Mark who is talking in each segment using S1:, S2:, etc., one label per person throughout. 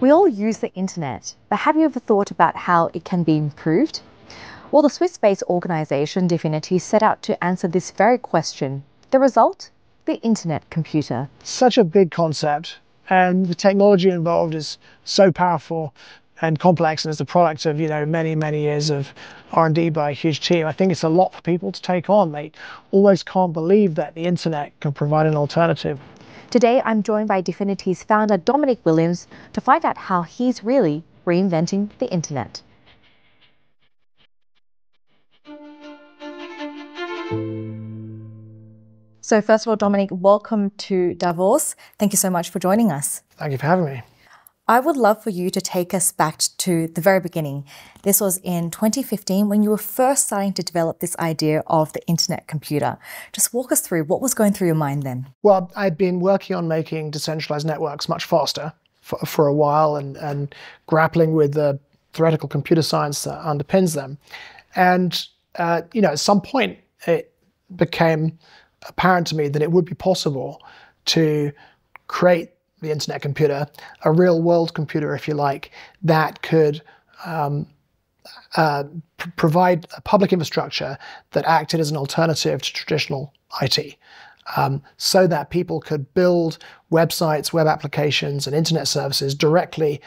S1: We all use the internet, but have you ever thought about how it can be improved? Well, the Swiss based organization Dfinity set out to answer this very question. The result? The internet computer.
S2: Such a big concept, and the technology involved is so powerful and complex and is the product of you know many many years of R&D by a huge team. I think it's a lot for people to take on. They almost can't believe that the internet can provide an alternative.
S1: Today I'm joined by Dfinity's founder Dominic Williams to find out how he's really reinventing the internet. So first of all, Dominic, welcome to Davos. Thank you so much for joining us.
S2: Thank you for having me.
S1: I would love for you to take us back to the very beginning. This was in 2015 when you were first starting to develop this idea of the internet computer. Just walk us through what was going through your mind then.
S2: Well, I'd been working on making decentralized networks much faster for, for a while and, and grappling with the theoretical computer science that underpins them. And, uh, you know, at some point it became apparent to me that it would be possible to create the internet computer, a real world computer, if you like, that could um, uh, provide a public infrastructure that acted as an alternative to traditional IT. Um, so that people could build websites, web applications, and internet services directly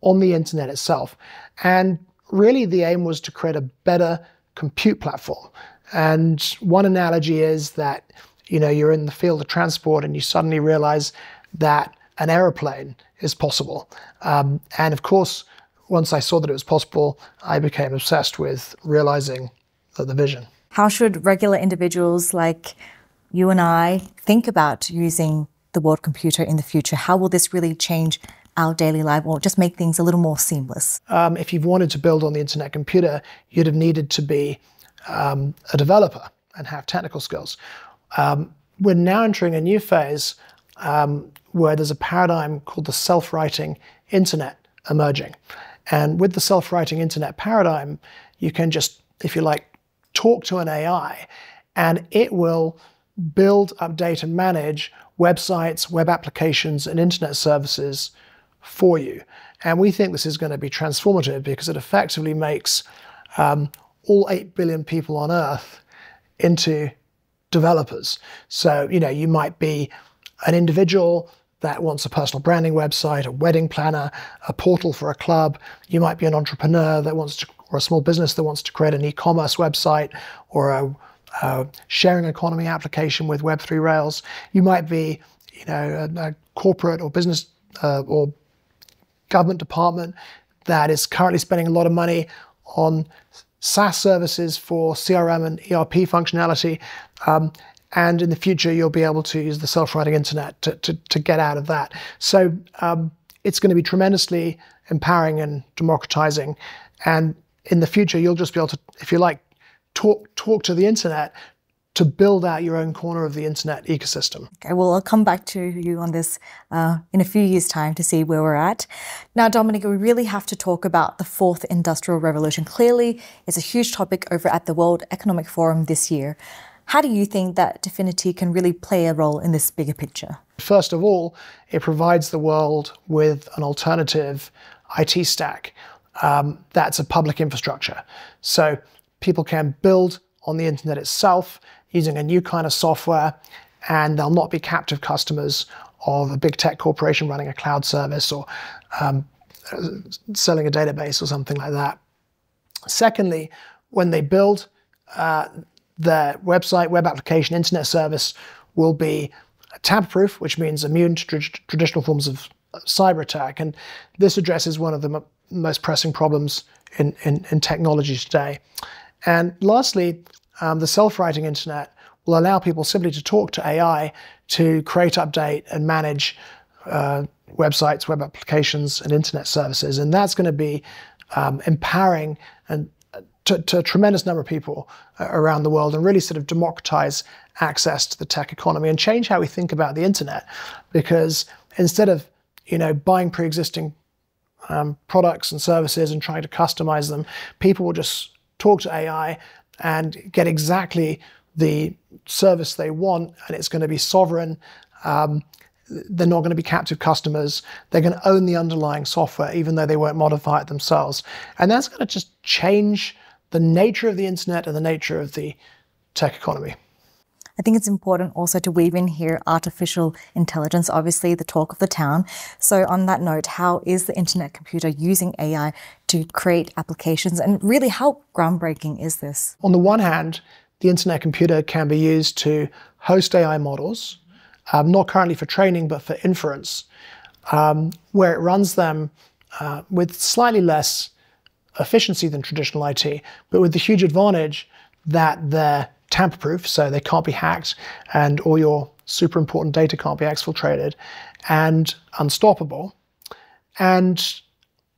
S2: on the internet itself. And really, the aim was to create a better compute platform. And one analogy is that you know you're in the field of transport and you suddenly realize that an aeroplane is possible. Um, and of course, once I saw that it was possible, I became obsessed with realizing the, the vision.
S1: How should regular individuals like you and I think about using the world computer in the future? How will this really change our daily life or just make things a little more seamless?
S2: Um, if you've wanted to build on the internet computer, you'd have needed to be um, a developer and have technical skills. Um, we're now entering a new phase um, where there's a paradigm called the self-writing internet emerging. And with the self-writing internet paradigm, you can just, if you like, talk to an AI and it will build, update, and manage websites, web applications, and internet services for you. And we think this is going to be transformative because it effectively makes um, all 8 billion people on Earth into developers. So, you know, you might be an individual that wants a personal branding website, a wedding planner, a portal for a club. You might be an entrepreneur that wants to, or a small business that wants to create an e-commerce website or a, a sharing economy application with Web3 Rails. You might be, you know, a, a corporate or business uh, or government department that is currently spending a lot of money on SaaS services for CRM and ERP functionality. Um, and in the future, you'll be able to use the self-writing internet to, to, to, get out of that. So um, it's going to be tremendously empowering and democratizing. And in the future, you'll just be able to, if you like, talk talk to the internet to build out your own corner of the internet ecosystem.
S1: Okay, well, I'll come back to you on this uh, in a few years' time to see where we're at. Now, Dominic, we really have to talk about the fourth industrial revolution. Clearly, it's a huge topic over at the World Economic Forum this year. How do you think that Dfinity can really play a role in this bigger picture?
S2: First of all, it provides the world with an alternative IT stack um, that's a public infrastructure. So people can build on the internet itself using a new kind of software, and they'll not be captive customers of a big tech corporation running a cloud service or um, selling a database or something like that. Secondly, when they build, uh, their website, web application, internet service will be tamper proof, which means immune to tra traditional forms of cyber attack. And this addresses one of the most pressing problems in, in, in, technology today. And lastly, um, the self-writing internet will allow people simply to talk to AI to create, update, and manage uh, websites, web applications, and internet services. And that's going to be um, empowering and to, to, a tremendous number of people uh, around the world and really sort of democratize access to the tech economy and change how we think about the internet. Because instead of you know buying pre-existing um, products and services and trying to customize them, people will just talk to AI and get exactly the service they want, and it's going to be sovereign. Um, they're not going to be captive customers. They're going to own the underlying software, even though they won't modify it themselves. And that's going to just change the nature of the internet and the nature of the tech economy.
S1: I think it's important also to weave in here artificial intelligence, obviously the talk of the town. So, on that note, how is the internet computer using AI to create applications? And really, how groundbreaking is this?
S2: On the one hand, the internet computer can be used to host AI models, um, not currently for training, but for inference, um, where it runs them uh, with slightly less efficiency than traditional IT, but with the huge advantage that they're tamper proof, so they can't be hacked, and all your super important data can't be exfiltrated, and unstoppable. And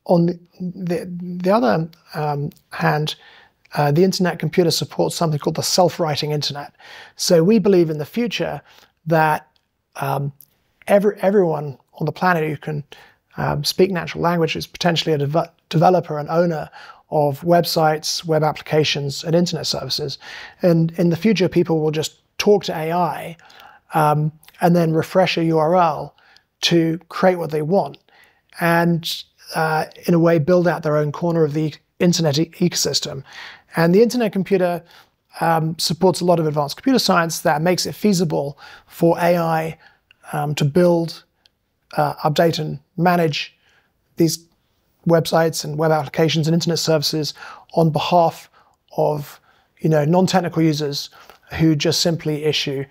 S2: on the, the, the other um, hand, uh, the internet computer supports something called the self-writing internet. So we believe in the future that um, every, everyone on the planet who can um, speak natural language is potentially a de developer and owner of websites, web applications, and internet services. And in the future, people will just talk to AI um, and then refresh a URL to create what they want, and uh, in a way build out their own corner of the internet e ecosystem. And the internet computer um, supports a lot of advanced computer science that makes it feasible for AI um, to build, uh, update, and manage these websites and web applications and internet services on behalf of you know non-technical users who just simply issue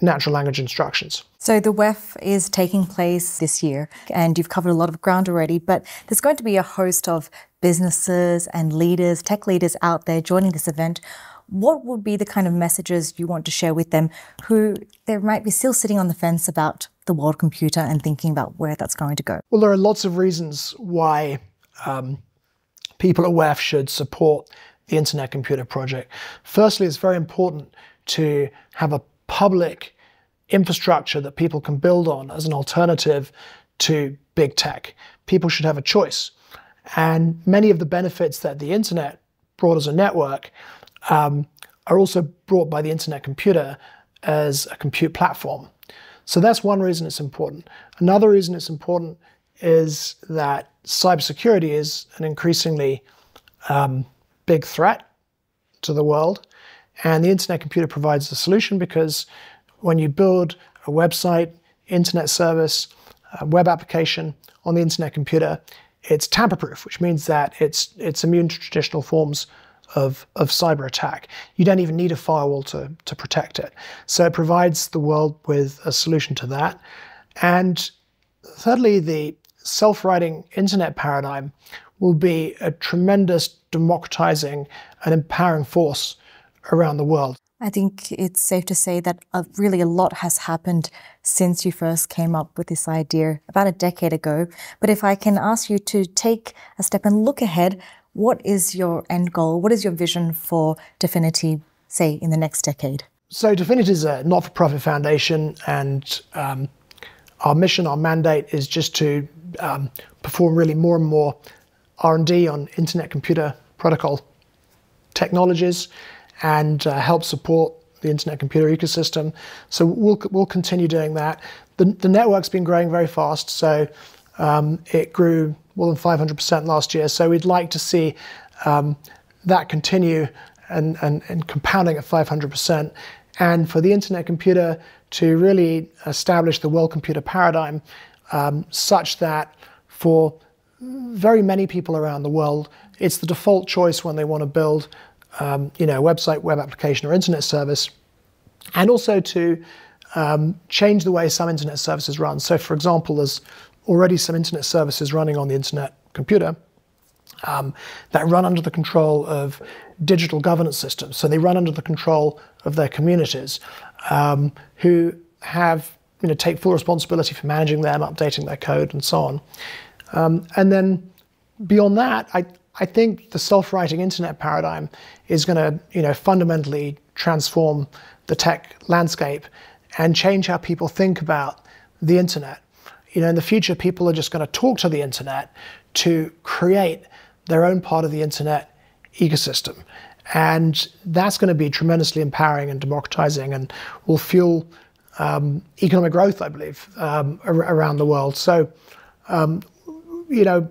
S2: natural language instructions.
S1: So the WEF is taking place this year and you've covered a lot of ground already, but there's going to be a host of businesses and leaders, tech leaders out there joining this event. What would be the kind of messages you want to share with them who they might be still sitting on the fence about the world computer and thinking about where that's going to go?
S2: Well, there are lots of reasons why um, people at WEF should support the Internet Computer Project. Firstly, it's very important to have a public infrastructure that people can build on as an alternative to big tech. People should have a choice. And many of the benefits that the internet brought as a network um, are also brought by the internet computer as a compute platform. So that's one reason it's important. Another reason it's important is that cybersecurity is an increasingly um, big threat to the world. And the internet computer provides the solution because when you build a website, internet service, web application on the internet computer, it's tamper-proof, which means that it's it's immune to traditional forms of, of cyber attack. You don't even need a firewall to, to protect it. So it provides the world with a solution to that. And thirdly, the self-writing internet paradigm will be a tremendous democratizing and empowering force around the world.
S1: I think it's safe to say that uh, really a lot has happened since you first came up with this idea about a decade ago. But if I can ask you to take a step and look ahead, what is your end goal? What is your vision for Dfinity, say, in the next decade?
S2: So, Dfinity is a not for profit foundation, and um, our mission, our mandate is just to um, perform really more and more R&D on internet computer protocol technologies and uh, help support the internet computer ecosystem. So we'll, we'll continue doing that. The, the network's been growing very fast, so um, it grew more than 500% last year. So we'd like to see um, that continue and, and, and compounding at 500%. And for the internet computer to really establish the world computer paradigm um, such that for very many people around the world, it's the default choice when they want to build um, you know, a website, web application, or internet service, and also to um, change the way some internet services run. So, for example, there's already some internet services running on the internet computer um, that run under the control of digital governance systems. So they run under the control of their communities, um, who have you know take full responsibility for managing them, updating their code, and so on. Um, and then beyond that, I I think the self-writing internet paradigm is going to you know fundamentally transform the tech landscape and change how people think about the internet you know, in the future, people are just going to talk to the internet to create their own part of the internet ecosystem. And that's going to be tremendously empowering and democratizing and will fuel um, economic growth, I believe, um, ar- around the world. So, um, you know,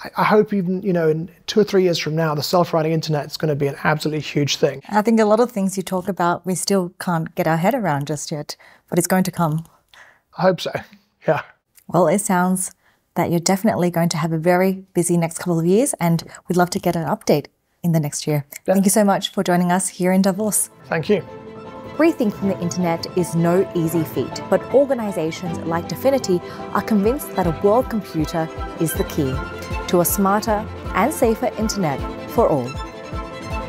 S2: I, I, hope even, you know, in two or three years from now, the self-driving internet is going to be an absolutely huge thing.
S1: I think a lot of things you talk about, we still can't get our head around just yet, but it's going to come.
S2: I hope so. Yeah.
S1: Well, it sounds that you're definitely going to have a very busy next couple of years, and we'd love to get an update in the next year. Yeah. Thank you so much for joining us here in Davos.
S2: Thank you.
S1: Rethinking the internet is no easy feat, but organizations like Dfinity are convinced that a world computer is the key to a smarter and safer internet for all.